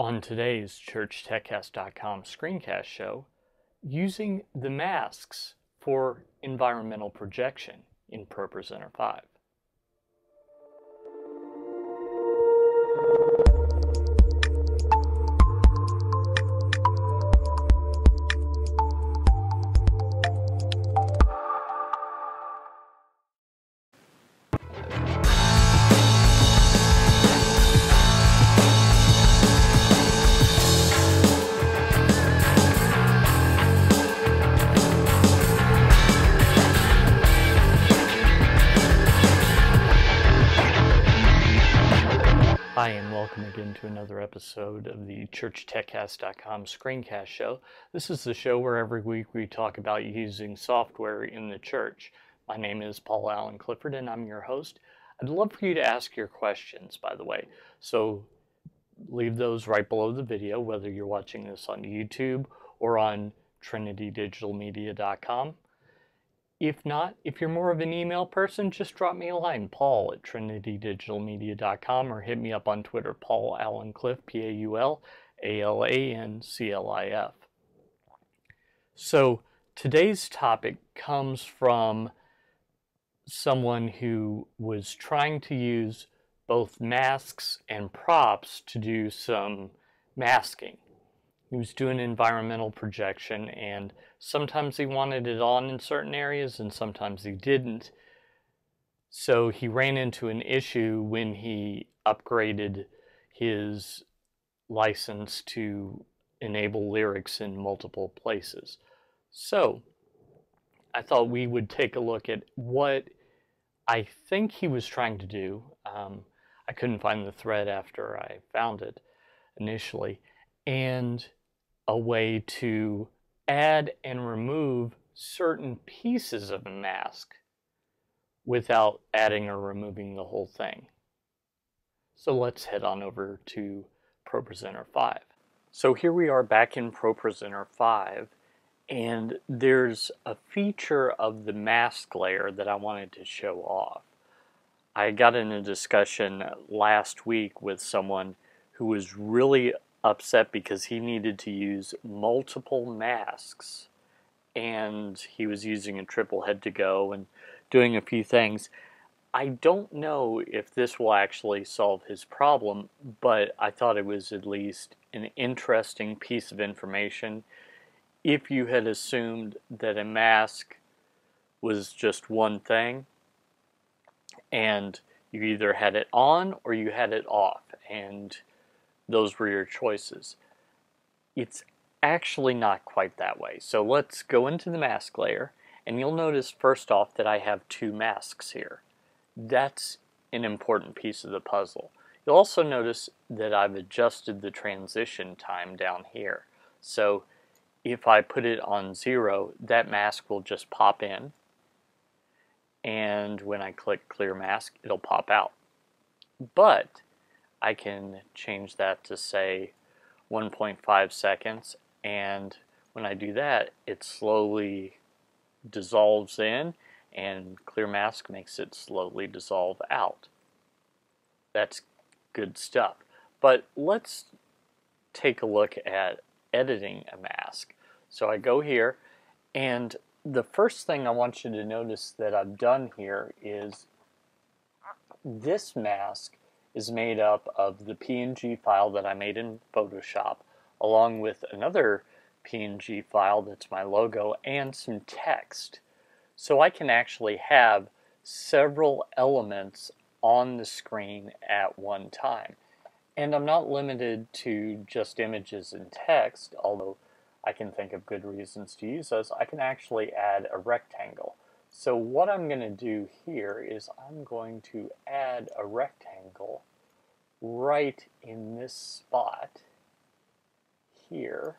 On today's ChurchTechCast.com screencast show, using the masks for environmental projection in ProPresenter 5. Hi, and welcome again to another episode of the ChurchTechCast.com screencast show. This is the show where every week we talk about using software in the church. My name is Paul Alan Clifford, and I'm your host. I'd love for you to ask your questions, by the way. So leave those right below the video, whether you're watching this on YouTube or on trinitydigitalmedia.com. If not, if you're more of an email person, just drop me a line, paul at trinitydigitalmedia.com, or hit me up on Twitter, Paul Alan Clif, P A U L A L A N C L I F. So today's topic comes from someone who was trying to use both masks and props to do some masking. He was doing environmental projection, and sometimes he wanted it on in certain areas, and sometimes he didn't. So he ran into an issue when he upgraded his license to enable lyrics in multiple places. So I thought we would take a look at what I think he was trying to do. Um, I couldn't find the thread after I found it initially. And a way to add and remove certain pieces of a mask without adding or removing the whole thing. So let's head on over to ProPresenter 5. So here we are back in ProPresenter 5 and there's a feature of the mask layer that I wanted to show off. I got in a discussion last week with someone who was really upset because he needed to use multiple masks and he was using a TripleHead2Go and doing a few things. I don't know if this will actually solve his problem, but I thought it was at least an interesting piece of information. If you had assumed that a mask was just one thing and you either had it on or you had it off, and those were your choices. It's actually not quite that way. So let's go into the mask layer and you'll notice first off that I have two masks here. That's an important piece of the puzzle. You'll also notice that I've adjusted the transition time down here. So if I put it on zero, that mask will just pop in and when I click clear mask, it'll pop out. But I can change that to say 1.5 seconds and when I do that it slowly dissolves in and clear mask makes it slowly dissolve out. That's good stuff. But let's take a look at editing a mask. So I go here and the first thing I want you to notice that I've done here is this mask is made up of the PNG file that I made in Photoshop along with another PNG file that's my logo and some text. So I can actually have several elements on the screen at one time. And I'm not limited to just images and text, although I can think of good reasons to use those. I can actually add a rectangle. So what I'm going to do here is I'm going to add a rectangle right in this spot here.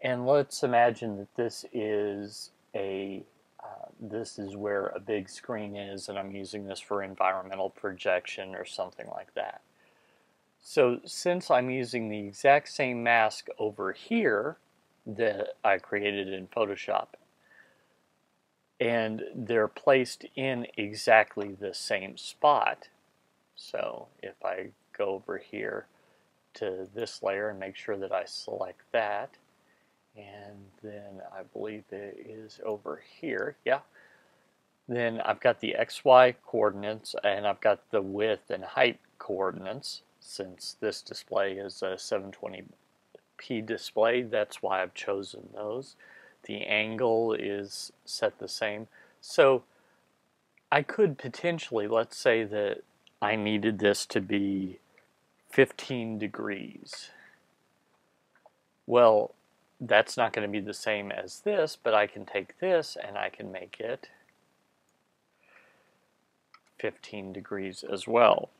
And let's imagine that this is a uh, this is where a big screen is and I'm using this for environmental projection or something like that. So since I'm using the exact same mask over here that I created in Photoshop and they're placed in exactly the same spot. So if I go over here to this layer and make sure that I select that. And then I believe it is over here. Yeah. Then I've got the XY coordinates and I've got the width and height coordinates. Since this display is a 720p display, that's why I've chosen those. The angle is set the same. So I could potentially, let's say that I needed this to be 15 degrees. Well, that's not going to be the same as this, but I can take this and I can make it 15 degrees as well.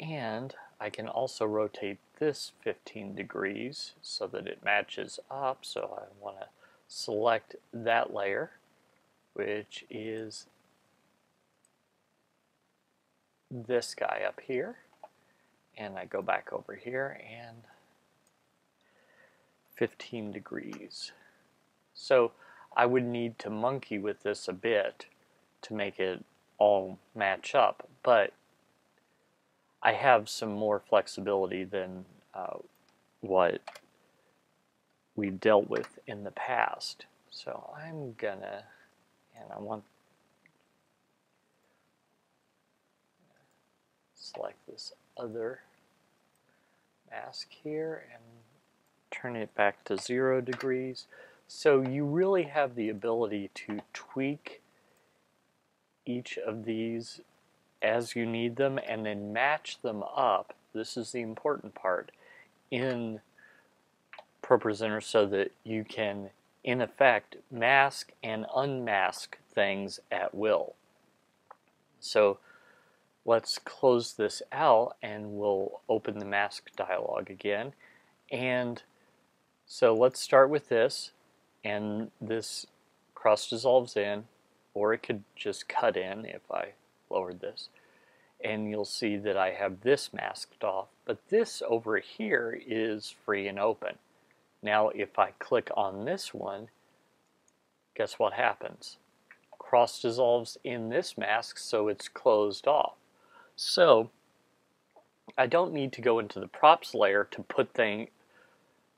And I can also rotate this 15 degrees so that it matches up. So I want to select that layer, which is this guy up here. And I go back over here and 15 degrees. So I would need to monkey with this a bit to make it all match up, but I have some more flexibility than uh, what we dealt with in the past. So I'm gonna, and I want select this other mask here and turn it back to zero degrees. So you really have the ability to tweak each of these as you need them and then match them up. This is the important part in ProPresenter so that you can in effect mask and unmask things at will. So let's close this out and we'll open the mask dialog again and so let's start with this and this cross dissolves in or it could just cut in if I lowered this and you'll see that I have this masked off but this over here is free and open now if I click on this one guess what happens cross dissolves in this mask so it's closed off so I don't need to go into the props layer to put thing,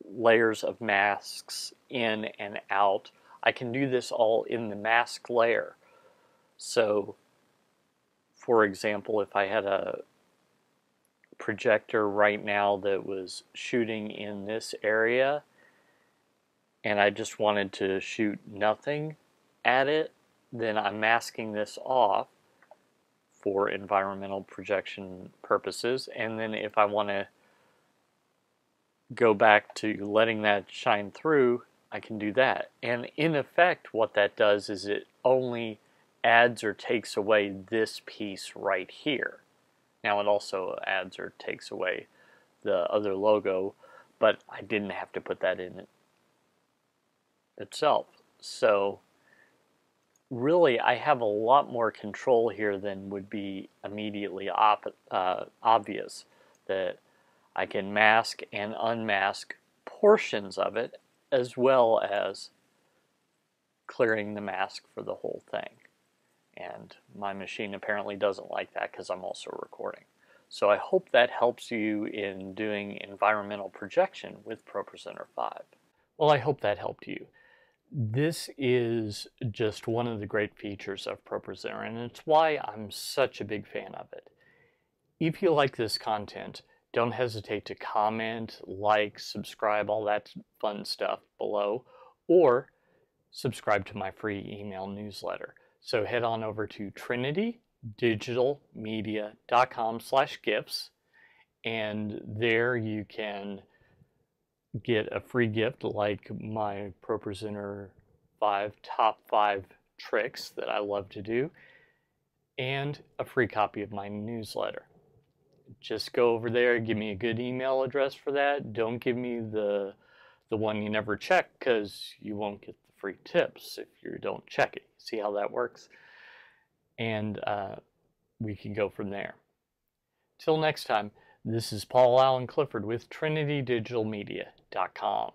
layers of masks in and out. I can do this all in the mask layer. So, for example, if I had a projector right now that was shooting in this area and I just wanted to shoot nothing at it, then I'm masking this off for environmental projection purposes. And then if I want to go back to letting that shine through, I can do that. And in effect, what that does is it only adds or takes away this piece right here. Now it also adds or takes away the other logo, but I didn't have to put that in itself. So really I have a lot more control here than would be immediately uh, obvious that I can mask and unmask portions of it as well as clearing the mask for the whole thing. And my machine apparently doesn't like that because I'm also recording. So I hope that helps you in doing environmental projection with ProPresenter 5. Well, I hope that helped you. This is just one of the great features of ProPresenter, and it's why I'm such a big fan of it. If you like this content, don't hesitate to comment, like, subscribe, all that fun stuff below, or subscribe to my free email newsletter. So head on over to trinitydigitalmedia.com slash gifts, and there you can get a free gift like my ProPresenter 5 top 5 tricks that I love to do and a free copy of my newsletter. Just go over there, give me a good email address for that. Don't give me the the one you never check because you won't get free tips if you don't check it. See how that works? And uh, we can go from there. Till next time, this is Paul Alan Clifford with TrinityDigitalMedia.com.